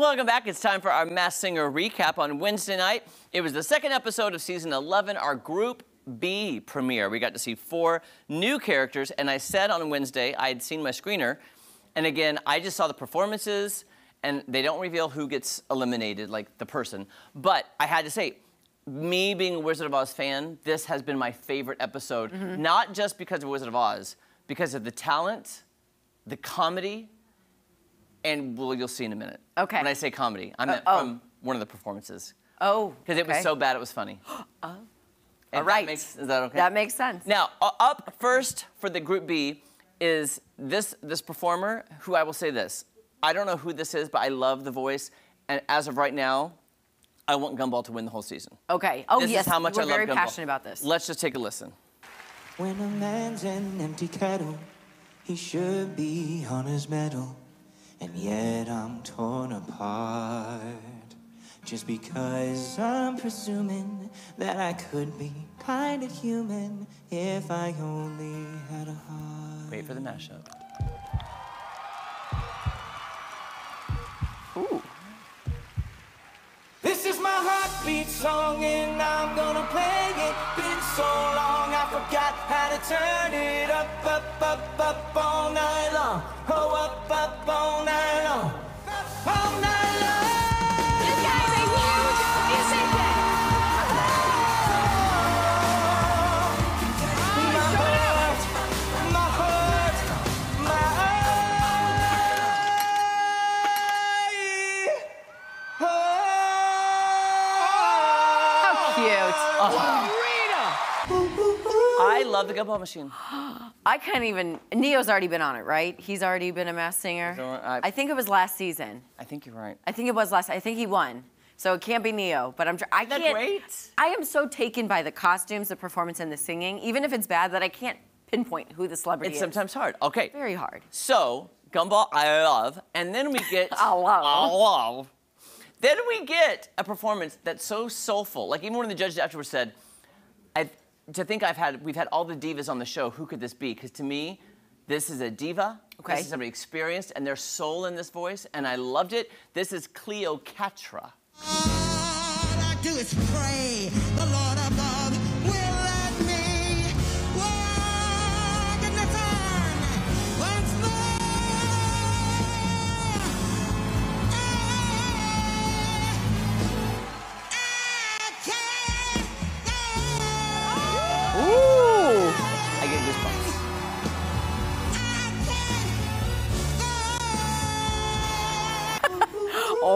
Welcome back. It's time for our Masked Singer recap on Wednesday night. It was the second episode of season 11, our Group B premiere. We got to see four new characters, and I said on Wednesday I had seen my screener, and again, I just saw the performances, and they don't reveal who gets eliminated, like the person. But I had to say, me being a Wizard of Oz fan, this has been my favorite episode, mm -hmm. not just because of Wizard of Oz, because of the talent, the comedy, and well, you'll see in a minute. Okay. When I say comedy, I meant uh, oh. from one of the performances. Oh. Because it was so bad, it was funny. oh. All right. That makes, is that okay? That makes sense. Now, up first for the Group B is this this performer, who I will say this. I don't know who this is, but I love the voice. And as of right now, I want Gumball to win the whole season. Okay. Oh, this yes. Is how much We're I love very Gumball. passionate about this. Let's just take a listen. When a man's an empty kettle, he should be on his mettle. And yet I'm torn apart. Just because I'm presuming that I could be kind of human if I only had a heart. Wait for the mashup. Ooh. This is my heartbeat song and I'm gonna play it. Been so long I forgot how to turn it up, up, up, up all night long. Oh, up, up all night long. All night I love the Gumball Machine. I can't even. Ne-Yo's already been on it, right? He's already been a Masked Singer. So I, I, think it was last season. I think you're right. I think it was last. I think he won. So it can't be Ne-Yo, but I'm. I Isn't can't. great? I am so taken by the costumes, the performance, and the singing, even if it's bad, that I can't pinpoint who the celebrity it's is. It's sometimes hard. Okay. Very hard. So Gumball, I love, and then we get. I love. I love. Then we get a performance that's so soulful. Like even one of the judges afterwards said, I to think I've had we've had all the divas on the show. Who could this be? Because to me, this is a diva. Okay. This is somebody experienced, and there's soul in this voice, and I loved it. This is Cleocatra. All I do is pray the Lord above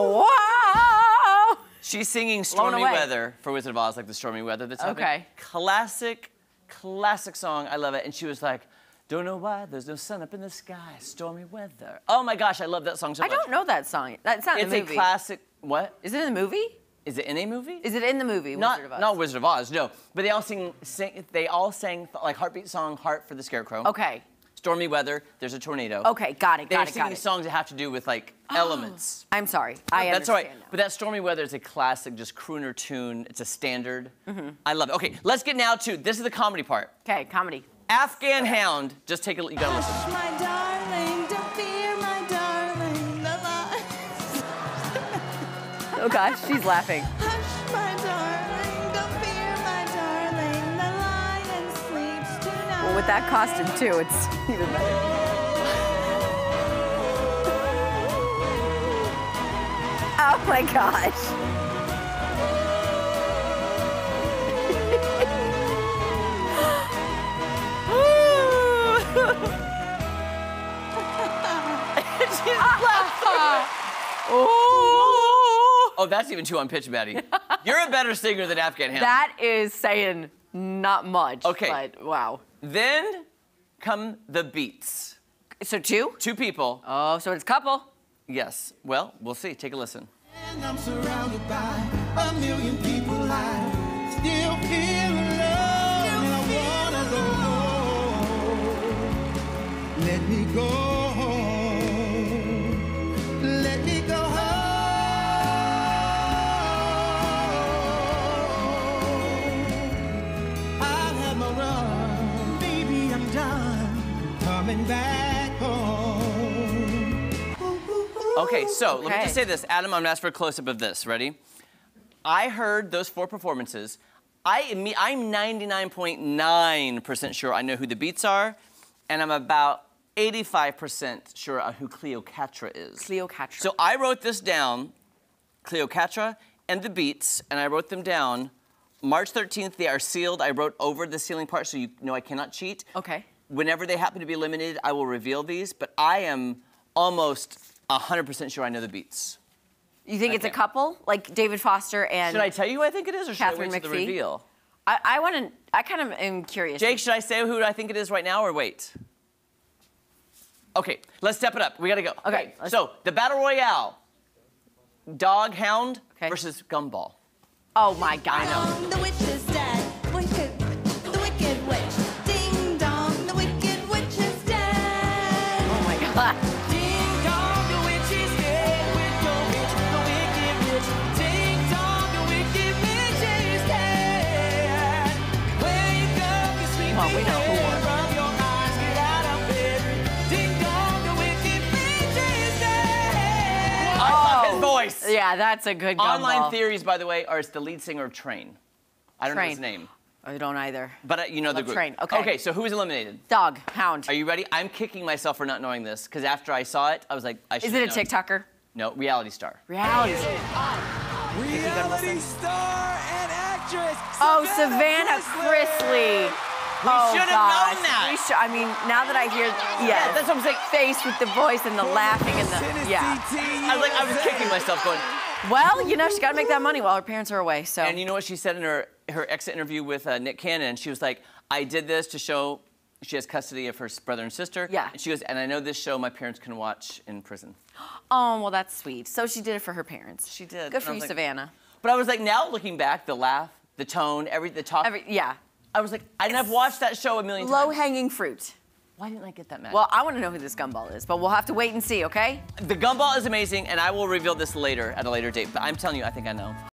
wow! She's singing Stormy Weather for Wizard of Oz, like the stormy weather that's happening. Okay. Classic, classic song. I love it. And she was like, don't know why there's no sun up in the sky, stormy weather. Oh my gosh, I love that song so I much. I don't know that song. That's not it's in the movie. It's a classic, what? Is it in the movie? Is it in a movie? Is it in the movie, not, Wizard of Oz? Not Wizard of Oz, no. But they all sing, sing they all sang like Heartbeat song, Heart for the Scarecrow. Okay. Stormy weather, there's a tornado. Okay, got it, got They're it, singing got it. songs that have to do with like elements. I'm sorry, I That's all right. now. But that stormy weather is a classic, just crooner tune. It's a standard. Mm -hmm. I love it. Okay, let's get now to this is the comedy part. Okay, comedy. Afghan Hound. Just take a you gotta listen. Hush, my darling, don't fear, my darling. The oh gosh, she's laughing. With that costume too, it's even better. Oh my gosh. Oh. oh, that's even too on pitch, Maddie. You're a better singer than Afghan Hound. That is saying not much. Okay. But wow. Then come the Beets. So two? Two people. Oh, so it's a couple. Yes. Well, we'll see. Take a listen. And I'm surrounded by a million people. I still feel love. And I wanna go home. Let me go Coming back home. Okay, Okay, so let me just say this. Adam, I'm gonna ask for a close up of this. Ready? I heard those four performances. I, I'm 99.9% sure I know who the Beets are, and I'm about 85% sure on who Cleocatra is. Cleocatra. So I wrote this down, Cleocatra and the Beets, and I wrote them down. March 13th, they are sealed. I wrote over the sealing part so you know I cannot cheat. Okay. Whenever they happen to be eliminated, I will reveal these, but I am almost 100% sure I know the Beets. You think it's a couple, like David Foster and Should I tell you who I think it is, or should Katharine I wait till the reveal? I, I want to. I kind of am curious. Jake, should I say who I think it is right now, or wait? Okay, let's step it up. We gotta go. Okay, let's- So the battle royale: Dog Hound Okay. versus Gumball. Oh my God. I love his oh. voice. Oh. Yeah, that's a good gumball. Online theories, by the way, are it's the lead singer of Train. I don't know his name, I don't either. but uh, you know the Love group. Train, okay. Okay, so who's eliminated? Dog, hound. Are you ready? I'm kicking myself for not knowing this because after I saw it, I was like, I should. Is it a TikToker? No, reality star. Reality. Reality star and actress. Oh, Savannah Chrisley. We oh, should have gosh. known that. We should, I mean, now that I hear, yeah, that's what I'm saying. Face with the voice and the laughing and the, yeah. I was like, I was kicking myself, going. Well, you know, she got to make that money while her parents are away. So. And you know what she said in her her exit interview with uh, Nick Cannon? She was like, I did this to show she has custody of her brother and sister. Yeah. And she goes, and I know this show my parents can watch in prison. oh, well, that's sweet. So she did it for her parents. She did. Good And for you, like- Savannah. But I was like, now looking back, the laugh, the tone, every the talk. Every, yeah. I was like, and I've watched that show a million times. Low hanging fruit. Why didn't I get that match? Well, I want to know who this gumball is, but we'll have to wait and see, okay? the gumball is amazing, and I will reveal this later at a later date. But I'm telling you, I think I know.